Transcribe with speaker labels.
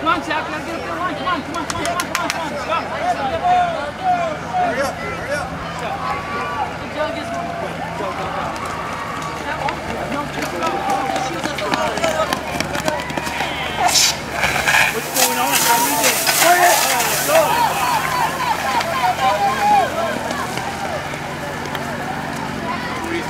Speaker 1: Come on, Zach, gotta get up there line. Come on, come on, come on.